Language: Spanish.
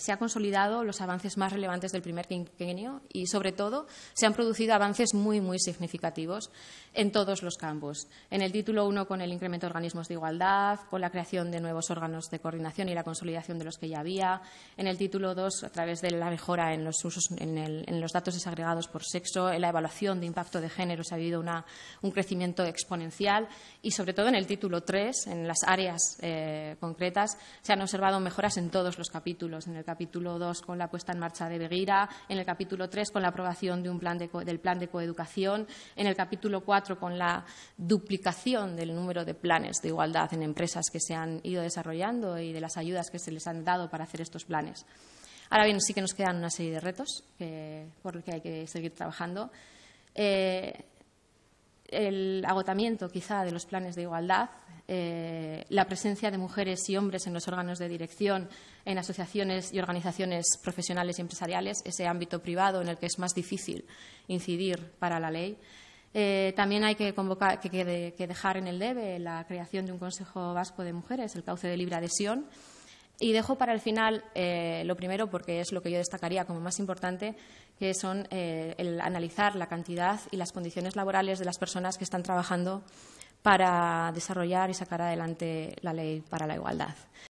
Se han consolidado los avances más relevantes del primer quinquenio y, sobre todo, se han producido avances muy, muy significativos en todos los campos. En el título 1, con el incremento de organismos de igualdad, con la creación de nuevos órganos de coordinación y la consolidación de los que ya había. En el título 2, a través de la mejora en los, usos, en, los datos desagregados por sexo, en la evaluación de impacto de género, se ha habido un crecimiento exponencial. Y, sobre todo, en el título 3, en las áreas eh, concretas, se han observado mejoras en todos los capítulos. Capítulo 2 con la puesta en marcha de Beguira, en el capítulo 3 con la aprobación del plan de coeducación, en el capítulo 4 con la duplicación del número de planes de igualdad en empresas que se han ido desarrollando y de las ayudas que se les han dado para hacer estos planes. Ahora bien, sí que nos quedan una serie de retos por los que hay que seguir trabajando. Eh, el agotamiento, quizá, de los planes de igualdad, eh, la presencia de mujeres y hombres en los órganos de dirección, en asociaciones y organizaciones profesionales y empresariales, ese ámbito privado en el que es más difícil incidir para la ley. Eh, también hay que, convocar, que, que, dejar en el debe la creación de un Consejo Vasco de Mujeres, el cauce de libre adhesión. Y dejo para el final eh, lo primero, porque es lo que yo destacaría como más importante, que son el analizar la cantidad y las condiciones laborales de las personas que están trabajando para desarrollar y sacar adelante la ley para la igualdad.